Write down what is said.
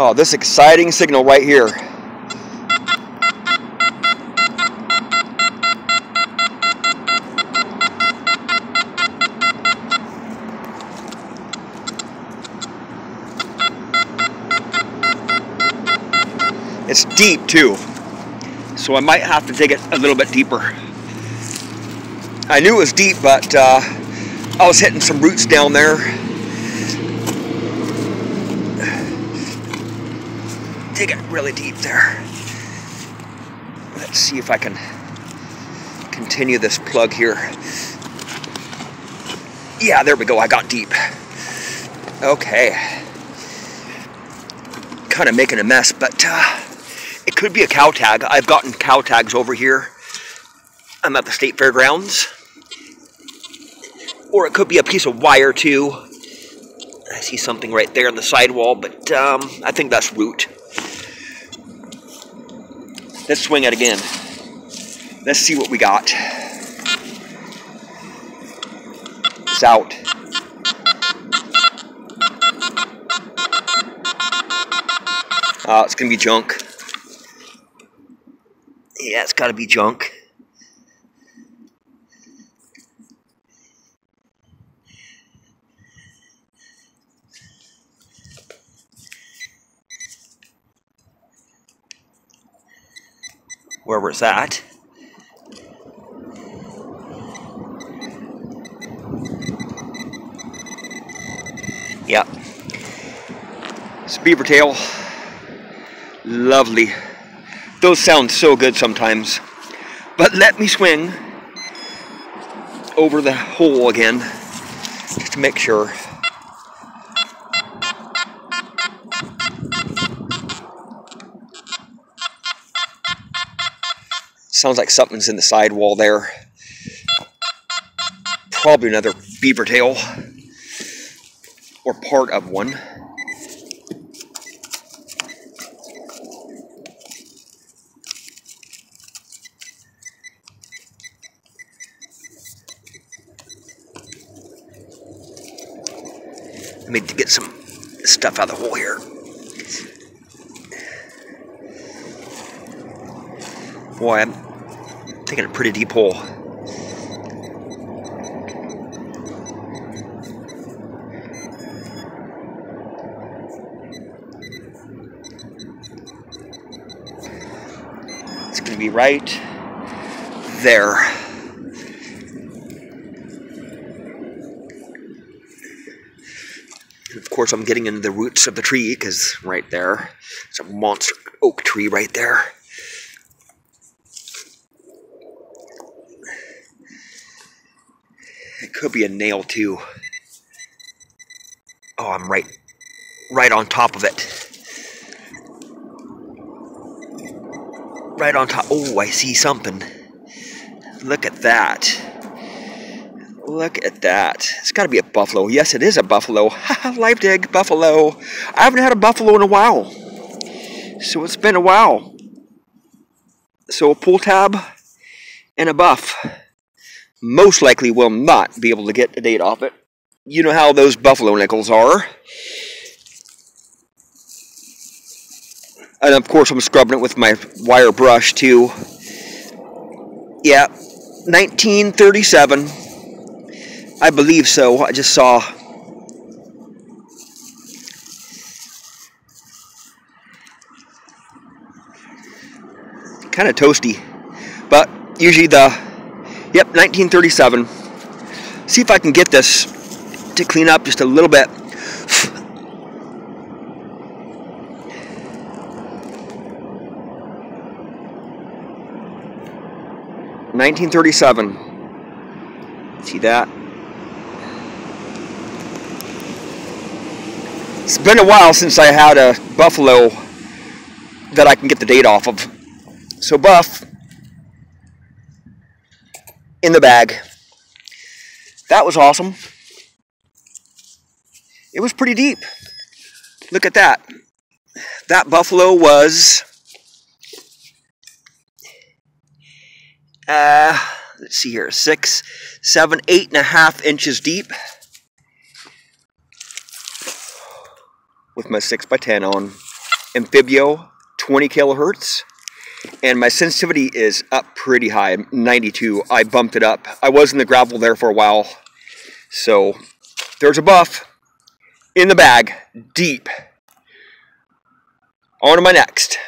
Oh, this exciting signal right here. It's deep too, so I might have to dig it a little bit deeper. I knew it was deep, but uh, I was hitting some roots down there. Dig it really deep there. Let's see if I can continue this plug here. Yeah, there we go. I got deep. Okay. Kind of making a mess, but uh, it could be a cow tag. I've gotten cow tags over here. I'm at the state fairgrounds. Or it could be a piece of wire too. I see something right there on the sidewall, but um, I think that's root. Let's swing it again. Let's see what we got. It's out. Oh, it's gonna be junk. Yeah, it's gotta be junk. Wherever it's at. Yeah. It's beaver tail. Lovely. Those sound so good sometimes. But let me swing over the hole again just to make sure. Sounds like something's in the sidewall there. Probably another beaver tail or part of one. Let me get some stuff out of the hole here. Boy, I'm taking a pretty deep hole. It's going to be right there. Of course, I'm getting into the roots of the tree because right there, it's a monster oak tree right there. It could be a nail too. Oh, I'm right, right on top of it. Right on top. Oh, I see something. Look at that. Look at that. It's got to be a buffalo. Yes, it is a buffalo. Live dig, buffalo. I haven't had a buffalo in a while. So it's been a while. So a pull tab and a buff most likely will not be able to get the date off it. You know how those buffalo nickels are. And of course, I'm scrubbing it with my wire brush too. Yeah, 1937. I believe so. I just saw. Kind of toasty. But usually the Yep, 1937. See if I can get this to clean up just a little bit. Nineteen thirty-seven. See that? It's been a while since I had a buffalo that I can get the date off of. So buff, in the bag. That was awesome. It was pretty deep. Look at that. That buffalo was, uh, let's see here, six, seven, eight and a half inches deep with my six by ten on. Anfibio 20 kilohertz. And my sensitivity is up pretty high, 92. I bumped it up. I was in the gravel there for a while. So there's a buff in the bag, deep. On to my next.